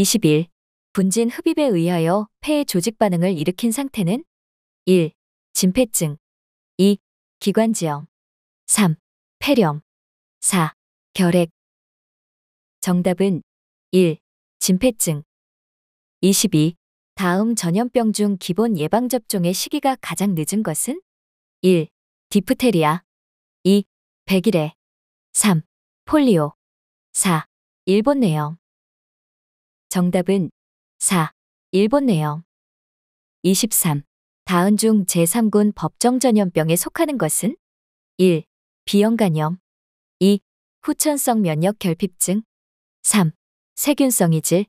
21. 분진 흡입에 의하여 폐의 조직 반응을 일으킨 상태는 1. 진폐증 2. 기관지염 3. 폐렴 4. 결핵 정답은 1. 진폐증 22. 다음 전염병 중 기본 예방접종의 시기가 가장 늦은 것은 1. 디프테리아 2. 백일해 3. 폴리오 4. 일본 내염 정답은 4. 일본 내염 23. 다음 중 제3군 법정 전염병에 속하는 것은 1. 비형간염 2. 후천성 면역 결핍증 3. 세균성 이질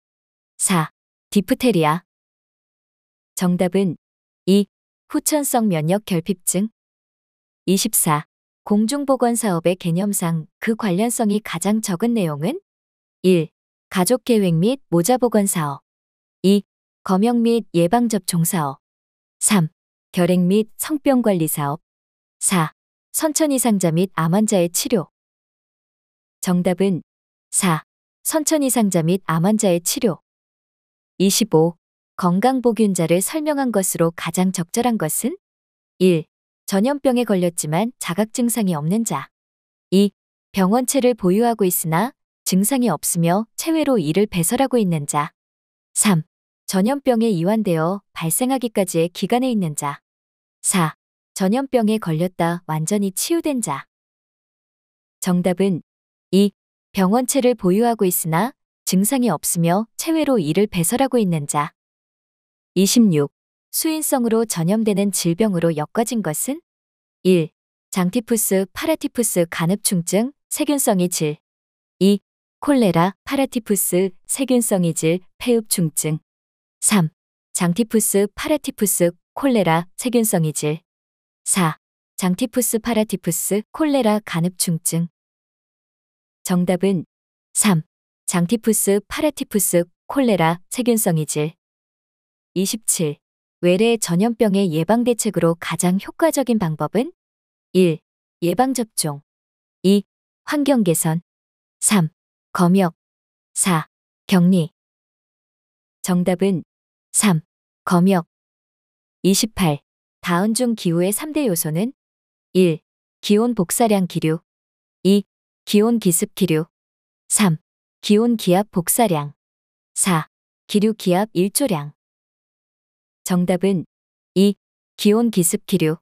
4. 디프테리아 정답은 2. 후천성 면역 결핍증 24. 공중보건사업의 개념상 그 관련성이 가장 적은 내용은 1. 가족계획 및 모자보건 사업 2. 검역 및 예방접종 사업 3. 결핵 및 성병관리 사업 4. 선천 이상자 및 암환자의 치료 정답은 4. 선천 이상자 및 암환자의 치료 25. 건강보균자를 설명한 것으로 가장 적절한 것은 1. 전염병에 걸렸지만 자각 증상이 없는 자 2. 병원체를 보유하고 있으나 증상이 없으며 체외로 이를 배설하고 있는 자. 3. 전염병에 이완되어 발생하기까지의 기간에 있는 자. 4. 전염병에 걸렸다 완전히 치유된 자. 정답은 2. 병원체를 보유하고 있으나 증상이 없으며 체외로 이를 배설하고 있는 자. 26. 수인성으로 전염되는 질병으로 엮어진 것은 1. 장티푸스, 파라티푸스 간흡충증, 세균성 이질 2. 콜레라, 파라티푸스, 세균성 이질, 폐흡충증. 3. 장티푸스, 파라티푸스, 콜레라, 세균성 이질. 4. 장티푸스, 파라티푸스, 콜레라, 간흡충증. 정답은 3. 장티푸스, 파라티푸스, 콜레라, 세균성 이 질. 27. 외래 전염병의 예방 대책으로 가장 효과적인 방법은 1. 예방접종 2. 환경 개선 3. 검역 4. 격리 정답은 3. 검역 28. 다음 중 기후의 3대 요소는 1. 기온 복사량 기류 2. 기온 기습 기류 3. 기온 기압 복사량 4. 기류 기압 일조량 정답은 2. 기온 기습 기류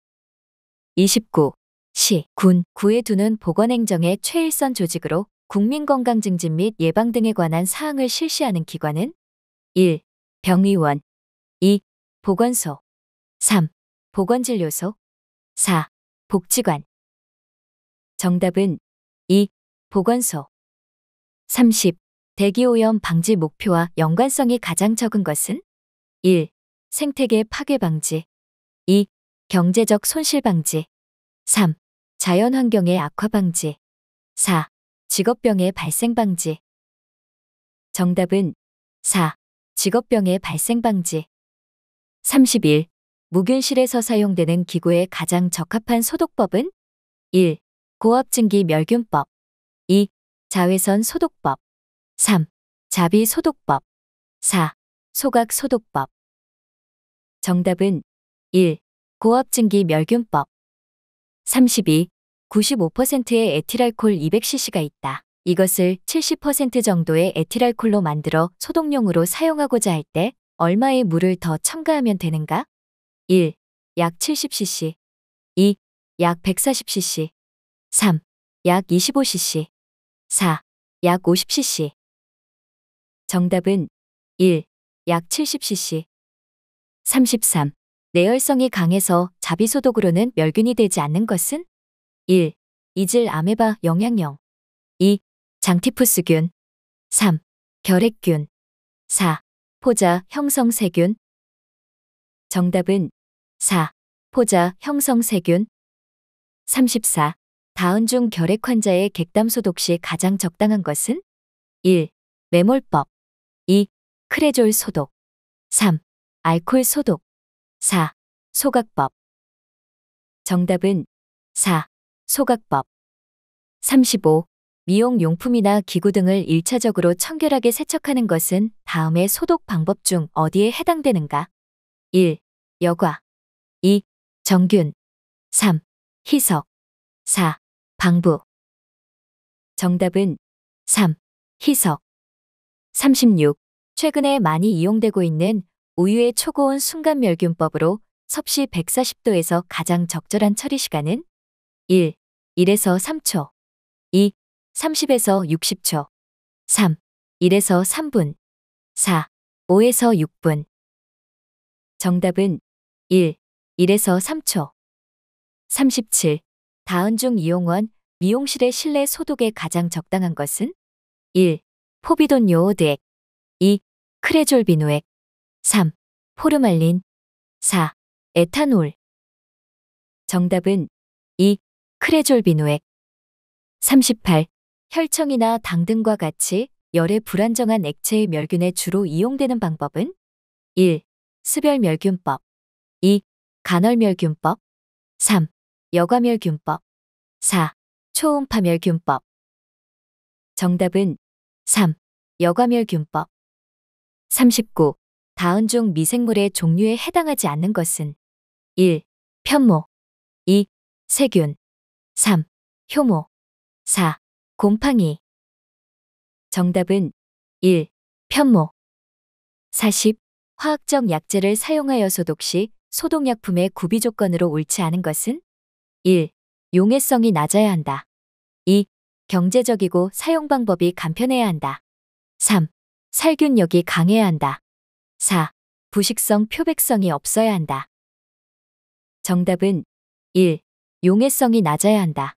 29. 시, 군, 구에 두는 보건행정의 최일선 조직으로 국민건강증진 및 예방 등에 관한 사항을 실시하는 기관은 1. 병의원 2. 보건소 3. 보건진료소 4. 복지관 정답은 2. 보건소 30. 대기오염 방지 목표와 연관성이 가장 적은 것은 1. 생태계 파괴 방지 2. 경제적 손실 방지 3. 자연환경의 악화 방지 4. 직업병의 발생 방지. 정답은 4. 직업병의 발생 방지. 31. 무균실에서 사용되는 기구에 가장 적합한 소독법은 1. 고압증기 멸균법 2. 자외선 소독법 3. 자비 소독법 4. 소각 소독법 정답은 1. 고압증기 멸균법 32. 95%의 에틸알콜 200cc가 있다. 이것을 70% 정도의 에틸알콜로 만들어 소독용으로 사용하고자 할 때 얼마의 물을 더 첨가하면 되는가? 1. 약 70cc 2. 약 140cc 3. 약 25cc 4. 약 50cc 정답은 1. 약 70cc 33. 내열성이 강해서 자비소독으로는 멸균이 되지 않는 것은 1. 이질 아메바 영양형 2. 장티푸스균 3. 결핵균 4. 포자 형성세균 정답은 4. 포자 형성세균 34. 다음 중 결핵 환자의 객담 소독 시 가장 적당한 것은 1. 메몰법 2. 크레졸 소독 3. 알콜 소독 4. 소각법 정답은 4. 소각법 35. 미용 용품이나 기구 등을 1차적으로 청결하게 세척하는 것은 다음의 소독 방법 중 어디에 해당되는가? 1. 여과 2. 정균 3. 희석 4. 방부 정답은 3. 희석 36. 최근에 많이 이용되고 있는 우유의 초고온 순간멸균법으로 섭씨 140도에서 가장 적절한 처리 시간은 1. 1에서 3초 2. 30에서 60초 3. 1에서 3분 4. 5에서 6분 정답은 1. 1에서 3초 37. 다은 중 이용원 미용실의 실내 소독에 가장 적당한 것은 1. 포비돈 요오드액 2. 크레졸 비누액 3. 포르말린 4. 에탄올 정답은 2. 크레졸 비누액 38. 혈청이나 당 등과 같이 열에 불안정한 액체의 멸균에 주로 이용되는 방법은 1. 수별멸균법 2. 간헐멸균법 3. 여과멸균법 4. 초음파멸균법 정답은 3. 여과멸균법 39. 다은 중 미생물의 종류에 해당하지 않는 것은 1. 편모 2. 세균 3. 효모 4. 곰팡이 정답은 1. 편모 40. 화학적 약재를 사용하여 소독 시 소독약품의 구비 조건으로 옳지 않은 것은 1. 용해성이 낮아야 한다. 2. 경제적이고 사용 방법이 간편해야 한다. 3. 살균력이 강해야 한다. 4. 부식성 표백성이 없어야 한다. 정답은 1. 용해성이 낮아야 한다.